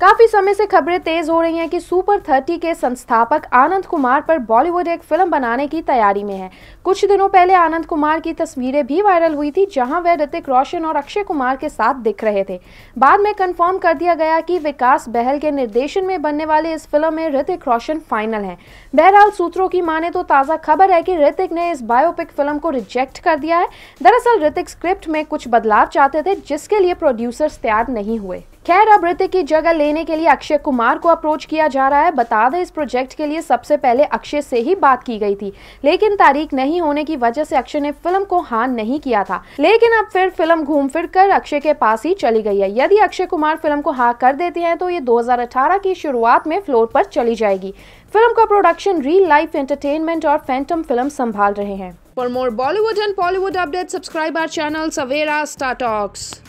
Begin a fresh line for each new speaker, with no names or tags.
काफ़ी समय से खबरें तेज हो रही हैं कि सुपर थर्टी के संस्थापक आनंद कुमार पर बॉलीवुड एक फ़िल्म बनाने की तैयारी में है। कुछ दिनों पहले आनंद कुमार की तस्वीरें भी वायरल हुई थी, जहाँ वह ऋतिक रोशन और अक्षय कुमार के साथ दिख रहे थे। बाद में कंफर्म कर दिया गया कि विकास बहल के निर्देशन में बनने वाले इस फ़िल्म में ऋतिक रोशन फाइनल है। बहरहाल, सूत्रों की माने तो ताज़ा खबर है कि ऋतिक ने इस बायोपिक फ़िल्म को रिजेक्ट कर दिया है। दरअसल, ऋतिक स्क्रिप्ट में कुछ बदलाव चाहते थे, जिसके लिए प्रोड्यूसर्स तैयार नहीं हुए। खैर अब ऋतिक की जगह लेने के लिए अक्षय कुमार को अप्रोच किया जा रहा है। बता दें इस प्रोजेक्ट के लिए सबसे पहले अक्षय से ही बात की गई थी। लेकिन तारीख नहीं होने की वजह से अक्षय ने फ़िल्म को हाँ नहीं किया था। लेकिन अब फिर फ़िल्म घूम फिर कर अक्षय के पास ही चली गई है। यदि अक्षय कुमार फ़िल्म को हाँ कर देते हैं तो ये दो हज़ार अठारह की शुरुआत में फ्लोर पर चली जाएगी। फ़िल्म का प्रोडक्शन रियल लाइफ एंटरटेनमेंट और फैंटम फ़िल्म संभाल रहे हैं।
For more Bollywood and Bollywood updates, subscribe our channel Savera Star Talks.